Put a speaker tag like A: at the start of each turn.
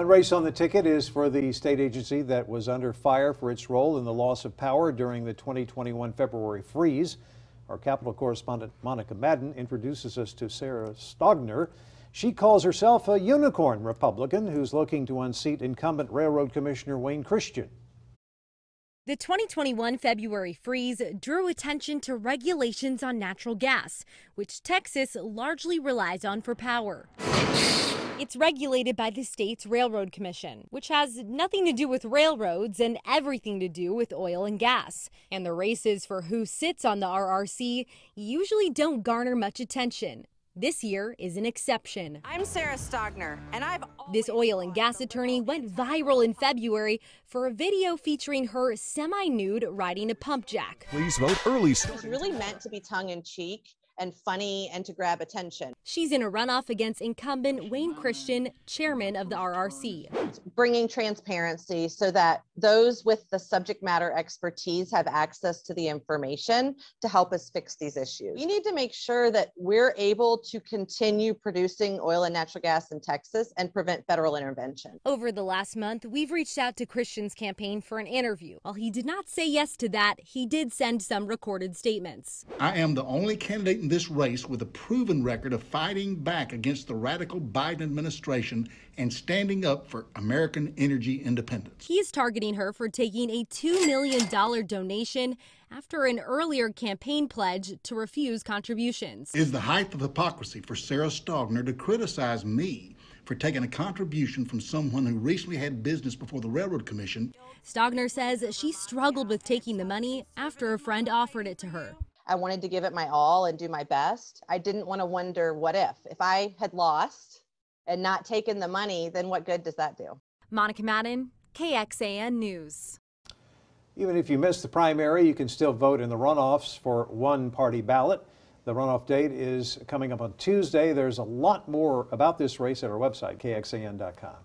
A: The race on the ticket is for the state agency that was under fire for its role in the loss of power during the 2021 February freeze. Our Capitol correspondent Monica Madden introduces us to Sarah Stogner. She calls herself a unicorn Republican who's looking to unseat incumbent Railroad Commissioner Wayne Christian.
B: The 2021 February freeze drew attention to regulations on natural gas, which Texas largely relies on for power. It's regulated by the state's Railroad Commission, which has nothing to do with railroads and everything to do with oil and gas. And the races for who sits on the RRC usually don't garner much attention. This year is an exception.
C: I'm Sarah Stogner, and I've.
B: This oil and gas attorney went viral in February for a video featuring her semi nude riding a pump jack.
D: Please vote early.
C: It's really meant to be tongue in cheek and funny and to grab attention.
B: She's in a runoff against incumbent Wayne Christian, chairman of the RRC.
C: Bringing transparency so that those with the subject matter expertise have access to the information to help us fix these issues. We need to make sure that we're able to continue producing oil and natural gas in Texas and prevent federal intervention.
B: Over the last month, we've reached out to Christian's campaign for an interview. While he did not say yes to that, he did send some recorded statements.
E: I am the only candidate in this race with a proven record of fighting back against the radical Biden administration and standing up for American energy independence.
B: He is targeting her for taking a $2 million donation after an earlier campaign pledge to refuse contributions.
E: It is the height of hypocrisy for Sarah Stogner to criticize me for taking a contribution from someone who recently had business before the Railroad Commission.
B: Stogner says she struggled with taking the money after a friend offered it to her.
C: I wanted to give it my all and do my best. I didn't want to wonder what if. If I had lost and not taken the money, then what good does that do?
B: Monica Madden, KXAN News.
A: Even if you miss the primary, you can still vote in the runoffs for one party ballot. The runoff date is coming up on Tuesday. There's a lot more about this race at our website, kxan.com.